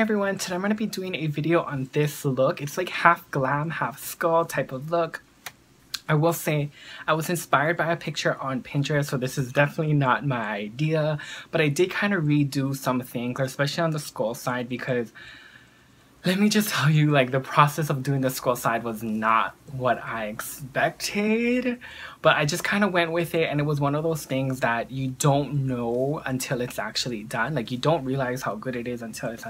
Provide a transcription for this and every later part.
Everyone, today I'm going to be doing a video on this look. It's like half glam, half skull type of look. I will say I was inspired by a picture on Pinterest, so this is definitely not my idea, but I did kind of redo some things, especially on the skull side because let me just tell you, like, the process of doing the skull side was not what I expected. But I just kind of went with it, and it was one of those things that you don't know until it's actually done. Like, you don't realize how good it is until it's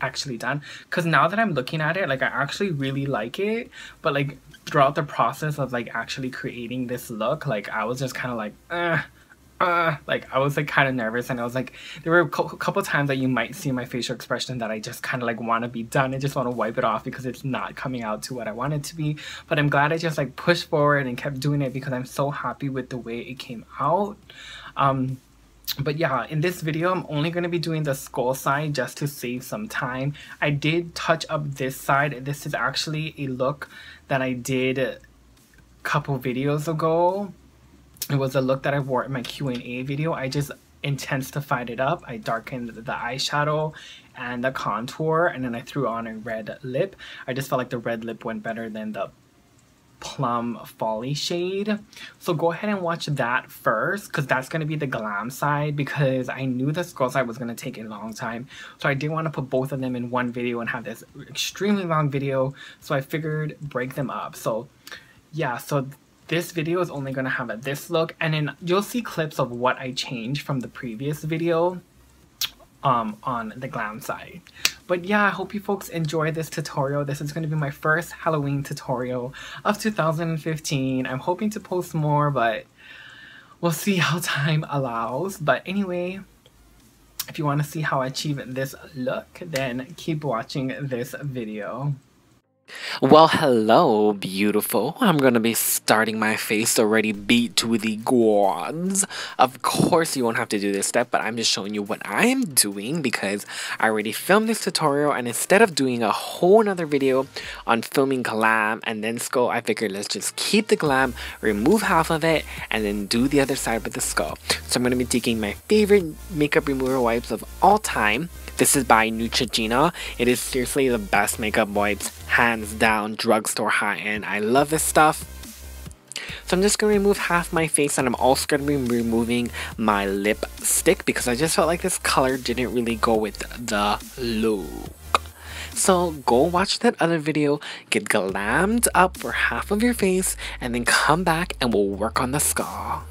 actually done. Because now that I'm looking at it, like, I actually really like it. But, like, throughout the process of, like, actually creating this look, like, I was just kind of like, eh uh, like I was like kind of nervous and I was like there were a couple times that you might see my facial expression that I just kind of like want to be done I just want to wipe it off because it's not coming out to what I want it to be but I'm glad I just like pushed forward and kept doing it because I'm so happy with the way it came out um but yeah in this video i'm only going to be doing the skull side just to save some time i did touch up this side this is actually a look that i did a couple videos ago it was a look that I wore in my Q&A video. I just intensified it up. I darkened the eyeshadow and the contour and then I threw on a red lip. I just felt like the red lip went better than the plum folly shade. So go ahead and watch that first because that's going to be the glam side because i knew the skull side was going to take a long time. So i didn't want to put both of them in one video and have this extremely long video so i figured break them up. So yeah so this video is only going to have a this look and then you'll see clips of what I changed from the previous video um, on the glam side. But yeah, I hope you folks enjoy this tutorial. This is going to be my first Halloween tutorial of 2015. I'm hoping to post more, but we'll see how time allows. But anyway, if you want to see how I achieve this look, then keep watching this video. Well, hello, beautiful. I'm gonna be starting my face already beat to the gods. Of course, you won't have to do this step, but I'm just showing you what I'm doing because I already filmed this tutorial, and instead of doing a whole nother video on filming glam and then skull, I figured let's just keep the glam, remove half of it, and then do the other side with the skull. So I'm gonna be taking my favorite makeup remover wipes of all time. This is by Neutrogena. It is seriously the best makeup wipes hands down drugstore high end. I love this stuff. So I'm just going to remove half my face and I'm also going to be removing my lipstick because I just felt like this color didn't really go with the look. So go watch that other video, get glammed up for half of your face, and then come back and we'll work on the skull.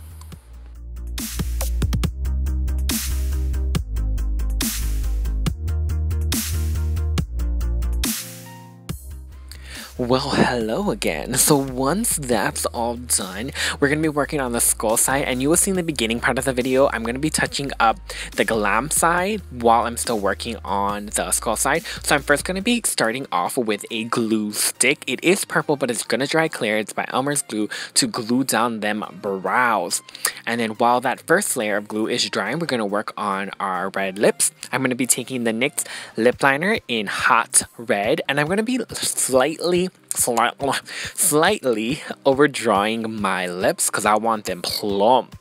Well, hello again. So once that's all done, we're going to be working on the skull side and you will see in the beginning part of the video, I'm going to be touching up the glam side while I'm still working on the skull side. So I'm first going to be starting off with a glue stick. It is purple, but it's going to dry clear. It's by Elmer's Glue to glue down them brows. And then while that first layer of glue is drying, we're going to work on our red lips. I'm going to be taking the NYX lip liner in hot red and I'm going to be slightly slightly, slightly overdrawing my lips because I want them plump.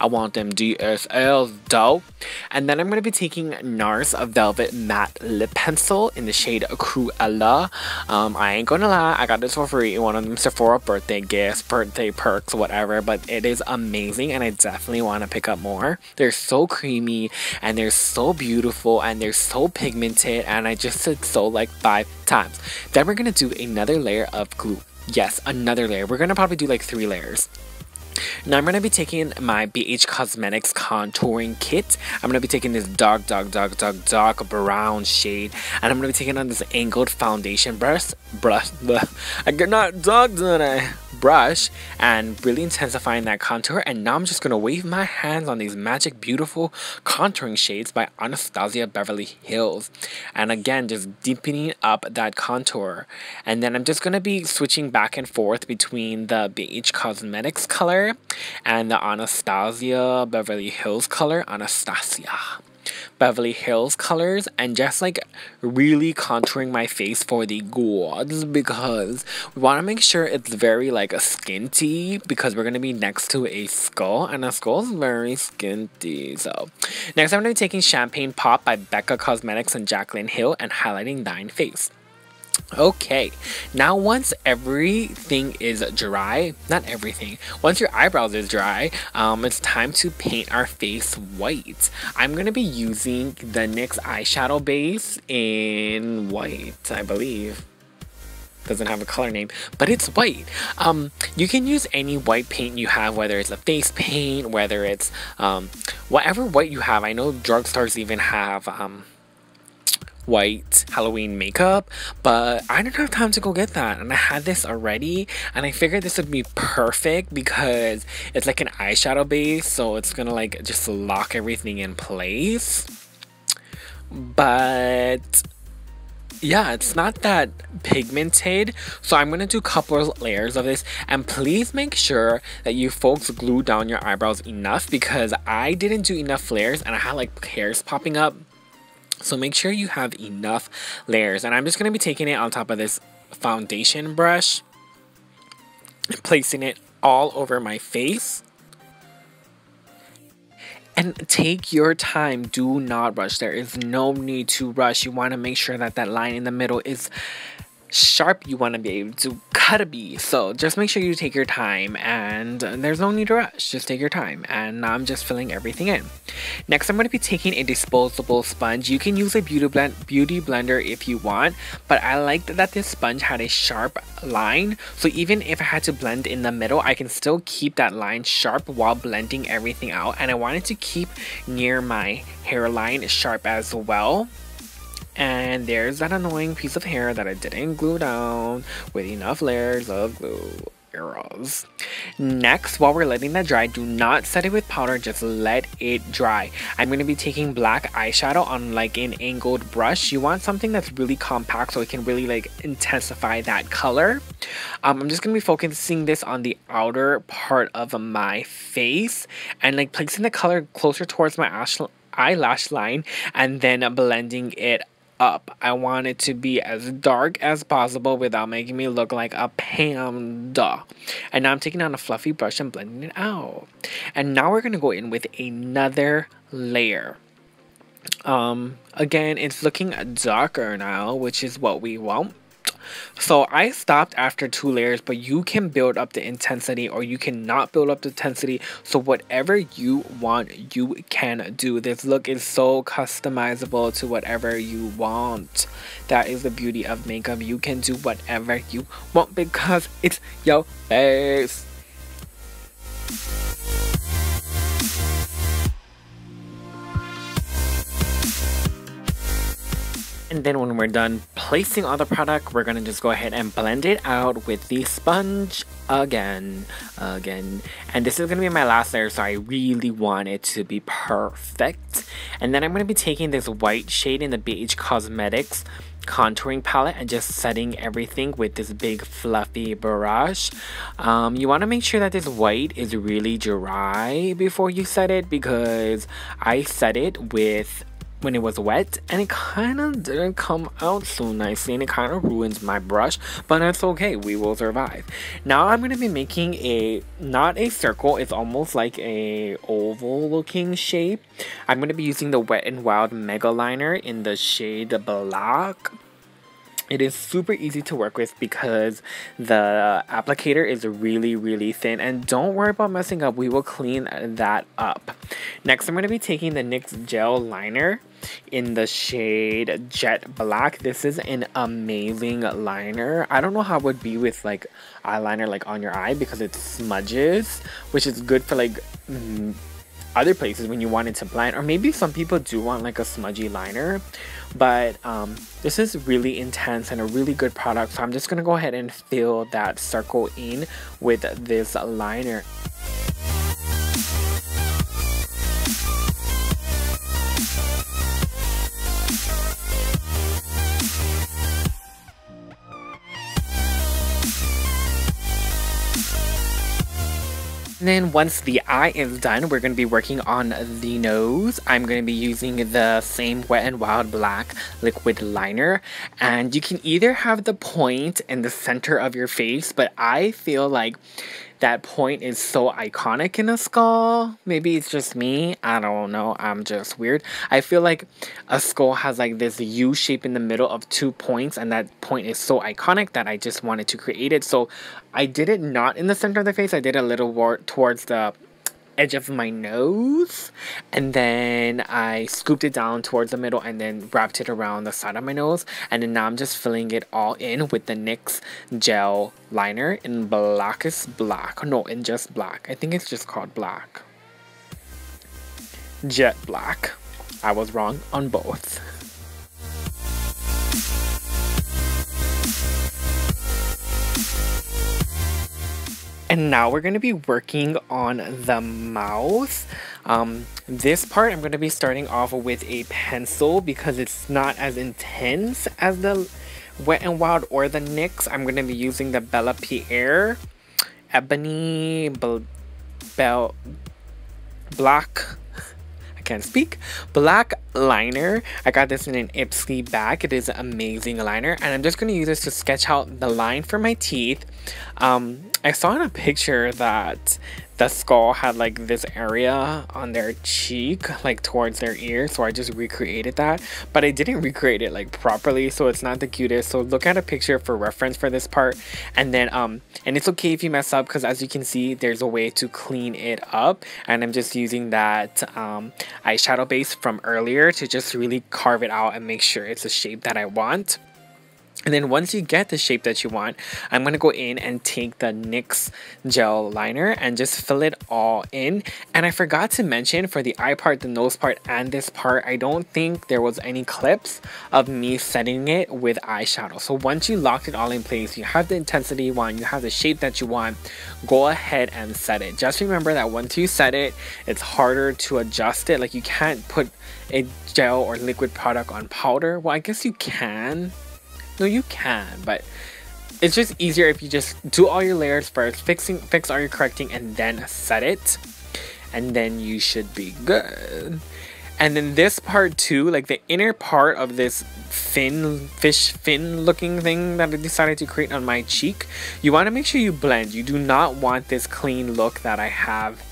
I want them DSL though. And then I'm going to be taking NARS Velvet Matte Lip Pencil in the shade Cruella. Um, I ain't gonna lie, I got this for free in one of them Sephora birthday gifts, birthday perks, whatever. But it is amazing and I definitely want to pick up more. They're so creamy and they're so beautiful and they're so pigmented and I just said so like five times. Then we're going to do another layer of glue. Yes, another layer. We're going to probably do like three layers. Now I'm going to be taking my BH Cosmetics contouring kit. I'm going to be taking this dark, dark, dark, dark, dark brown shade. And I'm going to be taking on this angled foundation brush. Brush. I get not dark, did I? brush and really intensifying that contour and now I'm just going to wave my hands on these magic beautiful contouring shades by Anastasia Beverly Hills and again just deepening up that contour and then I'm just going to be switching back and forth between the BH Cosmetics color and the Anastasia Beverly Hills color Anastasia Beverly Hills colors and just like really contouring my face for the gods because we want to make sure it's very like a skinty because we're going to be next to a skull and a skull is very skinty. So next I'm going to be taking Champagne Pop by Becca Cosmetics and Jaclyn Hill and highlighting Thine Face. Okay, now once everything is dry, not everything, once your eyebrows is dry, um, it's time to paint our face white. I'm going to be using the NYX eyeshadow base in white, I believe. Doesn't have a color name, but it's white. Um, you can use any white paint you have, whether it's a face paint, whether it's um, whatever white you have. I know drugstores even have um, white Halloween makeup, but I didn't have time to go get that. And I had this already, and I figured this would be perfect because it's like an eyeshadow base, so it's gonna like just lock everything in place. But yeah, it's not that pigmented. So I'm going to do a couple layers of this. And please make sure that you folks glue down your eyebrows enough because I didn't do enough layers and I had like hairs popping up. So make sure you have enough layers. And I'm just going to be taking it on top of this foundation brush. And placing it all over my face. And take your time. Do not rush. There is no need to rush. You want to make sure that that line in the middle is sharp you want to be able to cut a bee. So just make sure you take your time and there's no need to rush. Just take your time and now I'm just filling everything in. Next, I'm going to be taking a disposable sponge. You can use a beauty, blend beauty blender if you want, but I liked that this sponge had a sharp line. So even if I had to blend in the middle, I can still keep that line sharp while blending everything out. And I wanted to keep near my hairline sharp as well. And there's that annoying piece of hair that I didn't glue down with enough layers of glue. Arrows. Next, while we're letting that dry, do not set it with powder, just let it dry. I'm going to be taking black eyeshadow on like an angled brush. You want something that's really compact so it can really like intensify that color. Um, I'm just going to be focusing this on the outer part of my face and like placing the color closer towards my eyelash line and then blending it up. I want it to be as dark as possible without making me look like a panda. And now I'm taking on a fluffy brush and blending it out. And now we're going to go in with another layer. Um, again, it's looking darker now, which is what we want. So I stopped after two layers, but you can build up the intensity or you cannot build up the intensity. So whatever you want, you can do. This look is so customizable to whatever you want. That is the beauty of makeup. You can do whatever you want because it's your face. And then when we're done placing all the product, we're gonna just go ahead and blend it out with the sponge again, again. And this is gonna be my last layer, so I really want it to be perfect. And then I'm gonna be taking this white shade in the BH Cosmetics contouring palette and just setting everything with this big fluffy brush. Um, you want to make sure that this white is really dry before you set it because I set it with when it was wet and it kind of didn't come out so nicely and it kind of ruins my brush but that's okay we will survive. Now i'm going to be making a not a circle it's almost like a oval looking shape. I'm going to be using the wet and wild mega liner in the shade black it is super easy to work with because the applicator is really, really thin. And don't worry about messing up. We will clean that up. Next, I'm going to be taking the NYX Gel Liner in the shade Jet Black. This is an amazing liner. I don't know how it would be with like eyeliner like on your eye because it smudges, which is good for like mm, other places when you want it to blend or maybe some people do want like a smudgy liner but um, this is really intense and a really good product so I'm just gonna go ahead and fill that circle in with this liner then once the eye is done, we're going to be working on the nose. I'm going to be using the same Wet n Wild Black liquid liner. And you can either have the point in the center of your face, but I feel like that point is so iconic in a skull. Maybe it's just me. I don't know. I'm just weird. I feel like a skull has like this U shape in the middle of two points, and that point is so iconic that I just wanted to create it. So I did it not in the center of the face. I did a little more towards the edge of my nose and then I scooped it down towards the middle and then wrapped it around the side of my nose and then now I'm just filling it all in with the NYX gel liner in blackest black. No in just black. I think it's just called black. Jet black. I was wrong on both And now we're going to be working on the mouth. Um, this part I'm going to be starting off with a pencil because it's not as intense as the Wet n Wild or the NYX. I'm going to be using the Bella Pierre Ebony Bell Black can't speak. Black liner. I got this in an Ipsy bag. It is an amazing liner. And I'm just going to use this to sketch out the line for my teeth. Um, I saw in a picture that the skull had like this area on their cheek like towards their ear so i just recreated that. But i didn't recreate it like properly so it's not the cutest. So look at a picture for reference for this part. And then um and it's okay if you mess up because as you can see there's a way to clean it up. And i'm just using that um eyeshadow base from earlier to just really carve it out and make sure it's a shape that i want and then once you get the shape that you want, I'm going to go in and take the NYX gel liner and just fill it all in. And I forgot to mention for the eye part, the nose part, and this part, I don't think there was any clips of me setting it with eyeshadow. So once you lock it all in place, you have the intensity you want, you have the shape that you want, go ahead and set it. Just remember that once you set it, it's harder to adjust it. Like you can't put a gel or liquid product on powder. Well, I guess you can no, you can, but it's just easier if you just do all your layers first, fixing fix all your correcting, and then set it, and then you should be good. And then this part too, like the inner part of this fin, fish fin looking thing that I decided to create on my cheek, you want to make sure you blend. You do not want this clean look that I have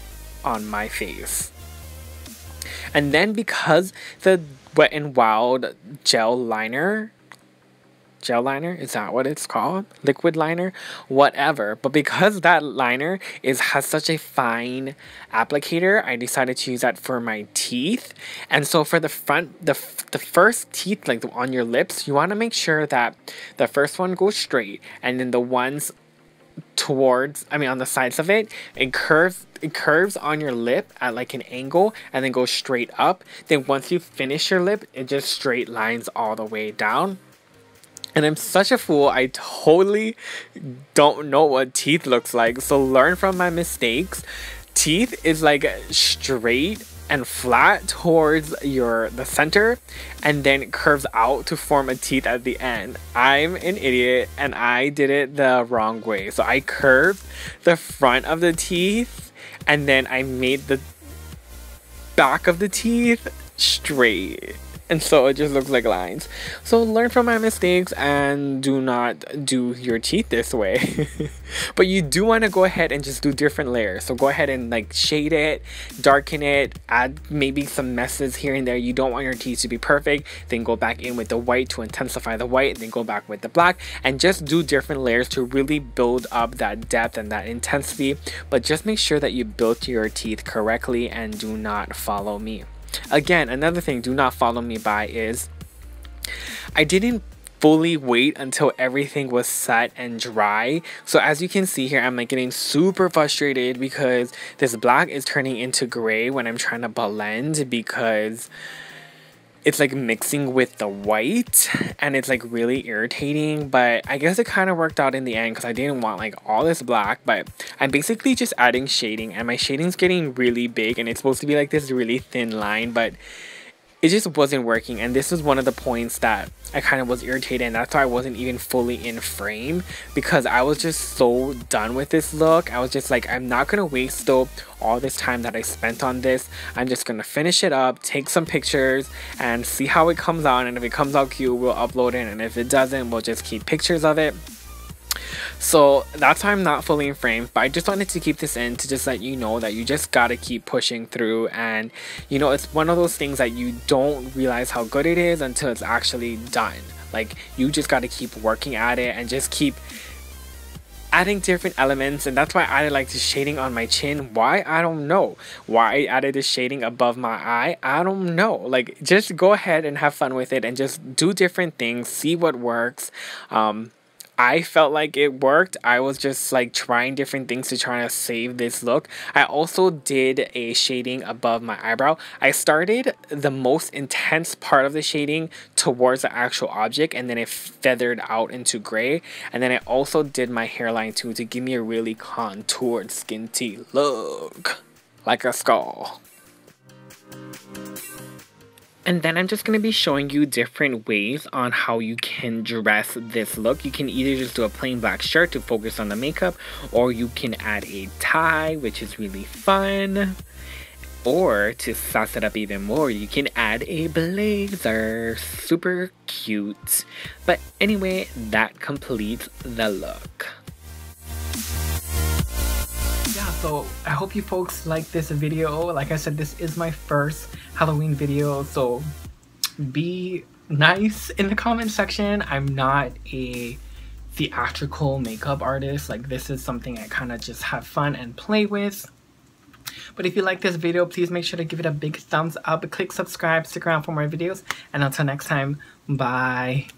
on my face. And then because the Wet n Wild gel liner gel liner is that what it's called? Liquid liner? Whatever. But because that liner is has such a fine applicator i decided to use that for my teeth. And so for the front the, the first teeth like on your lips you want to make sure that the first one goes straight and then the ones towards i mean on the sides of it it curves it curves on your lip at like an angle and then goes straight up. Then once you finish your lip it just straight lines all the way down and I'm such a fool. I totally don't know what teeth looks like. So learn from my mistakes. Teeth is like straight and flat towards your the center and then curves out to form a teeth at the end. I'm an idiot and I did it the wrong way. So I curved the front of the teeth and then I made the back of the teeth straight and so it just looks like lines. So learn from my mistakes and do not do your teeth this way. but you do want to go ahead and just do different layers. So go ahead and like shade it, darken it, add maybe some messes here and there. You don't want your teeth to be perfect. Then go back in with the white to intensify the white, then go back with the black and just do different layers to really build up that depth and that intensity. But just make sure that you built your teeth correctly and do not follow me. Again, another thing do not follow me by is I didn't fully wait until everything was set and dry. So as you can see here, I'm like getting super frustrated because this black is turning into gray when I'm trying to blend because it's like mixing with the white and it's like really irritating but i guess it kind of worked out in the end because i didn't want like all this black but i'm basically just adding shading and my shading's getting really big and it's supposed to be like this really thin line but it just wasn't working and this was one of the points that I kind of was irritated and that's why I wasn't even fully in frame because I was just so done with this look. I was just like I'm not gonna waste though all this time that I spent on this. I'm just gonna finish it up, take some pictures and see how it comes out and if it comes out cute we'll upload it and if it doesn't we'll just keep pictures of it. So that's why I'm not fully in frame, but I just wanted to keep this in to just let you know that you just gotta keep pushing through and you know it's one of those things that you don't realize how good it is until it's actually done. Like you just gotta keep working at it and just keep adding different elements and that's why I like the shading on my chin. Why? I don't know. Why I added the shading above my eye? I don't know. Like just go ahead and have fun with it and just do different things, see what works. Um, I felt like it worked. I was just like trying different things to try to save this look. I also did a shading above my eyebrow. I started the most intense part of the shading towards the actual object and then it feathered out into gray. And then I also did my hairline too to give me a really contoured skinty look. Like a skull. And then I'm just going to be showing you different ways on how you can dress this look. You can either just do a plain black shirt to focus on the makeup, or you can add a tie, which is really fun. Or to sauce it up even more, you can add a blazer. Super cute. But anyway, that completes the look so i hope you folks like this video. Like i said this is my first halloween video so be nice in the comment section. I'm not a theatrical makeup artist. Like this is something i kind of just have fun and play with. But if you like this video please make sure to give it a big thumbs up. Click subscribe stick around for more videos. And until next time bye